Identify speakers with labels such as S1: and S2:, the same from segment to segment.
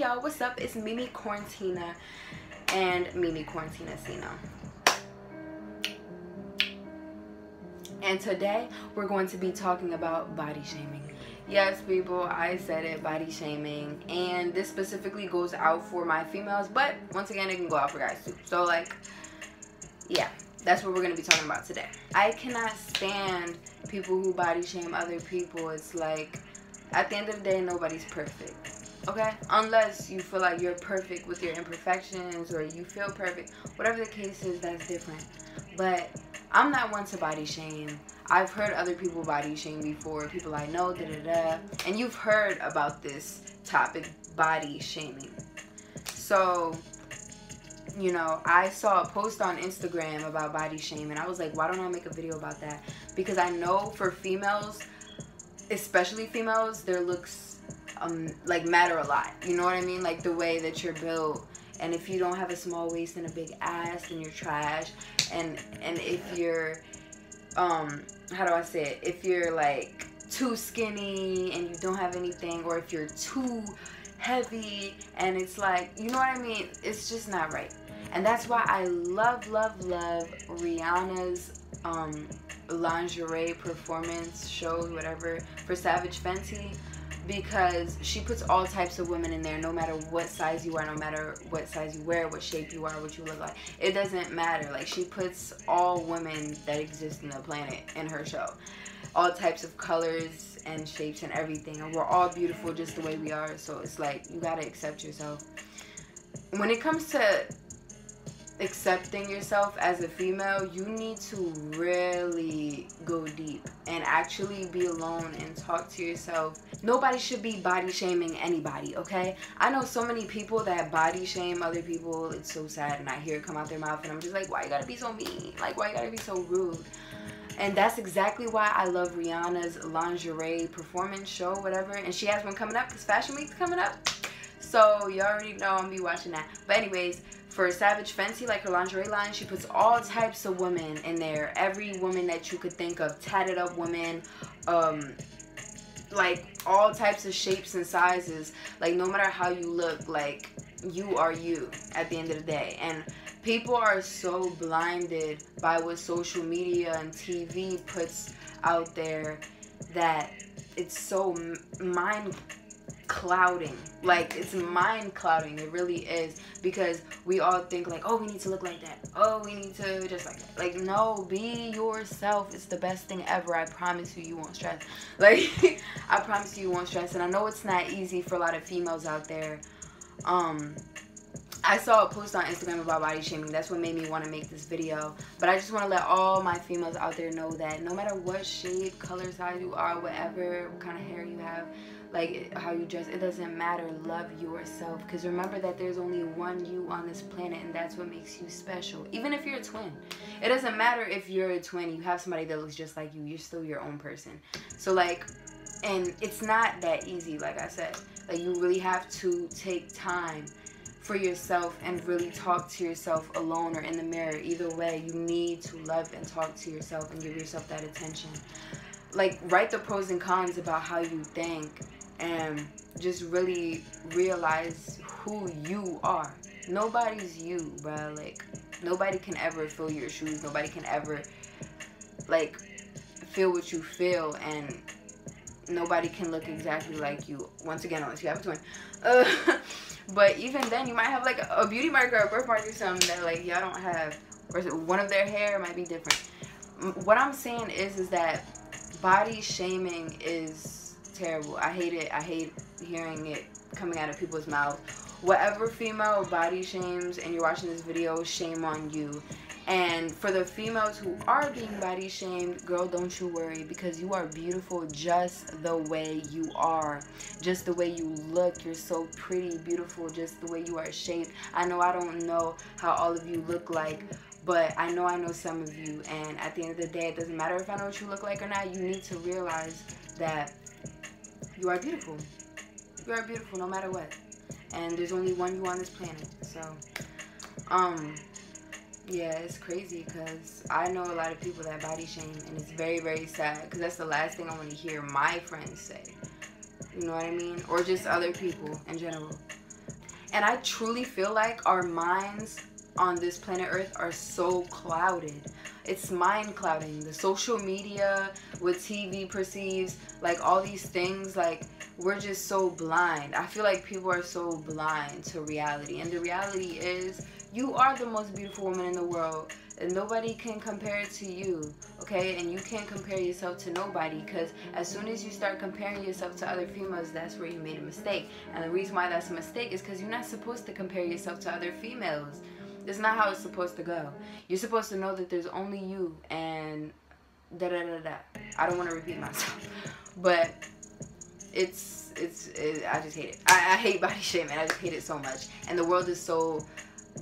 S1: Y'all, what's up? It's Mimi Quarantina and Mimi Quarantina Sina And today we're going to be talking about body shaming. Yes, people, I said it, body shaming. And this specifically goes out for my females, but once again, it can go out for guys too. So, like, yeah, that's what we're going to be talking about today. I cannot stand people who body shame other people. It's like, at the end of the day, nobody's perfect okay? Unless you feel like you're perfect with your imperfections or you feel perfect. Whatever the case is that's different. But i'm not one to body shame. I've heard other people body shame before. People i know da da da. And you've heard about this topic body shaming. So you know i saw a post on instagram about body shame and i was like why don't i make a video about that? Because i know for females especially females their looks um, like matter a lot. You know what I mean? Like the way that you're built. And if you don't have a small waist and a big ass, then you're trash. And and if you're, um, how do I say it? If you're like too skinny and you don't have anything, or if you're too heavy and it's like, you know what I mean? It's just not right. And that's why I love, love, love Rihanna's um, lingerie performance shows, whatever, for Savage Fenty because she puts all types of women in there no matter what size you are no matter what size you wear what shape you are what you look like. It doesn't matter. Like she puts all women that exist in the planet in her show. All types of colors and shapes and everything. And we're all beautiful just the way we are. So it's like you got to accept yourself. When it comes to accepting yourself as a female, you need to really go deep and actually be alone and talk to yourself. Nobody should be body shaming anybody, okay? I know so many people that body shame other people. It's so sad and I hear it come out their mouth and I'm just like, why you gotta be so mean? Like, why you gotta be so rude? And that's exactly why I love Rihanna's lingerie performance show, whatever. And she has one coming up because Fashion Week's coming up. So you already know I'm be watching that. But anyways, for Savage Fenty, like her lingerie line, she puts all types of women in there. Every woman that you could think of, tatted up women, um, like all types of shapes and sizes. Like no matter how you look, like you are you at the end of the day. And people are so blinded by what social media and TV puts out there that it's so mind clouding. Like it's mind clouding. It really is because we all think like, oh, we need to look like that. Oh, we need to just like that. Like no, be yourself. It's the best thing ever. I promise you, you won't stress. Like I promise you, you won't stress. And I know it's not easy for a lot of females out there. Um, I saw a post on Instagram about body shaming. That's what made me want to make this video. But I just want to let all my females out there know that no matter what shape, color, size you are, whatever, what kind of hair you have, like how you dress, it doesn't matter. Love yourself. Because remember that there's only one you on this planet and that's what makes you special. Even if you're a twin. It doesn't matter if you're a twin, you have somebody that looks just like you. You're still your own person. So like, and it's not that easy, like I said. Like you really have to take time for yourself and really talk to yourself alone or in the mirror. Either way, you need to love and talk to yourself and give yourself that attention. Like, write the pros and cons about how you think and just really realize who you are. Nobody's you, bro. Like, nobody can ever fill your shoes. Nobody can ever, like, feel what you feel. And nobody can look exactly like you. Once again, unless you have a twin. Uh, but even then, you might have like a beauty mark or a birthmark or something that like y'all don't have, or one of their hair might be different. What I'm saying is, is that body shaming is terrible. I hate it. I hate hearing it coming out of people's mouths. Whatever female body shames and you're watching this video, shame on you. And for the females who are being body shamed, girl, don't you worry because you are beautiful just the way you are. Just the way you look. You're so pretty, beautiful, just the way you are shaped. I know I don't know how all of you look like, but I know I know some of you. And at the end of the day, it doesn't matter if I know what you look like or not. You need to realize that you are beautiful. You are beautiful no matter what. And there's only one you on this planet. So, um, yeah, it's crazy because I know a lot of people that body shame, and it's very, very sad because that's the last thing I want to hear my friends say. You know what I mean? Or just other people in general. And I truly feel like our minds on this planet Earth are so clouded. It's mind clouding. The social media, what TV perceives, like all these things, like we're just so blind. I feel like people are so blind to reality. And the reality is, you are the most beautiful woman in the world. And nobody can compare it to you, okay? And you can't compare yourself to nobody because as soon as you start comparing yourself to other females, that's where you made a mistake. And the reason why that's a mistake is because you're not supposed to compare yourself to other females. It's not how it's supposed to go. You're supposed to know that there's only you and da da da da. I don't want to repeat myself, but it's it's it, I just hate it. I, I hate body shaming. I just hate it so much. And the world is so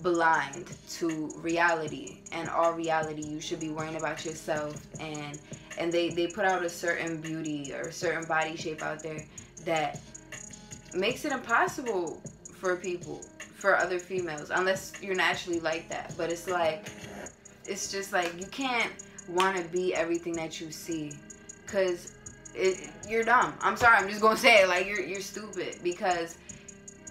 S1: blind to reality and all reality you should be worrying about yourself and and they they put out a certain beauty or a certain body shape out there that makes it impossible for people for other females unless you're naturally like that but it's like it's just like you can't want to be everything that you see. Because it, you're dumb. I'm sorry i'm just gonna say it. Like you're, you're stupid. Because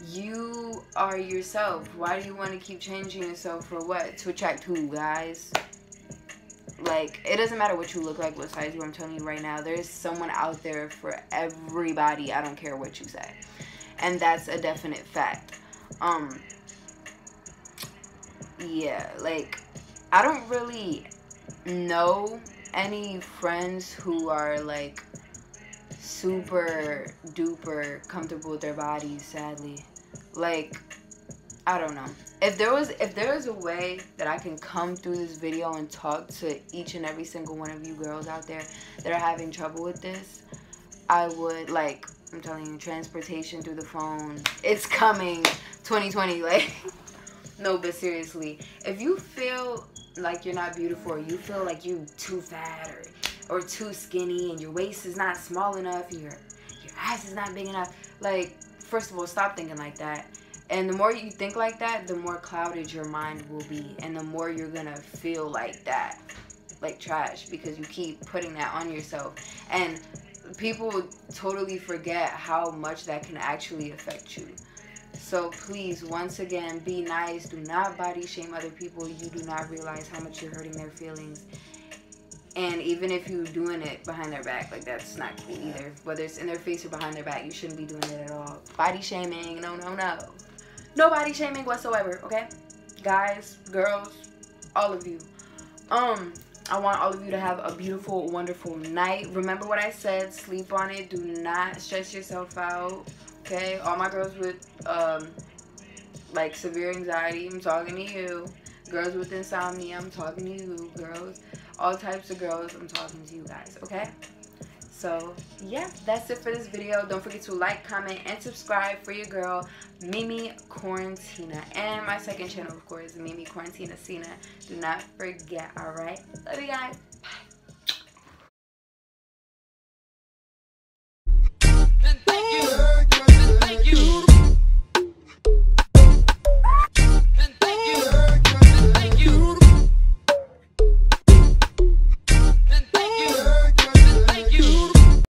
S1: you are yourself. Why do you want to keep changing yourself for what? To attract who guys? Like it doesn't matter what you look like what size you i'm telling you right now. There's someone out there for everybody. I don't care what you say. And that's a definite fact. Um yeah like i don't really know any friends who are like super duper comfortable with their bodies sadly like i don't know if there was if there was a way that i can come through this video and talk to each and every single one of you girls out there that are having trouble with this i would like I'm telling you, transportation through the phone. It's coming 2020. Like, no, but seriously, if you feel like you're not beautiful or you feel like you're too fat or, or too skinny and your waist is not small enough and your, your ass is not big enough, like, first of all, stop thinking like that. And the more you think like that, the more clouded your mind will be. And the more you're to feel like that, like trash, because you keep putting that on yourself. And people totally forget how much that can actually affect you. So please, once again, be nice. Do not body shame other people. You do not realize how much you're hurting their feelings. And even if you're doing it behind their back, like that's not cool either. Whether it's in their face or behind their back, you shouldn't be doing it at all. Body shaming, no, no, no. No body shaming whatsoever, okay? Guys, girls, all of you. Um, I want all of you to have a beautiful, wonderful night. Remember what I said. Sleep on it. Do not stress yourself out. Okay? All my girls with, um, like, severe anxiety, I'm talking to you. Girls with insomnia, I'm talking to you. Girls, all types of girls, I'm talking to you guys. Okay? So, yeah, that's it for this video. Don't forget to like, comment, and subscribe for your girl, Mimi Quarantina. And my second channel, of course, Mimi Quarantina Sina. Do not forget, alright? Love you guys. Bye.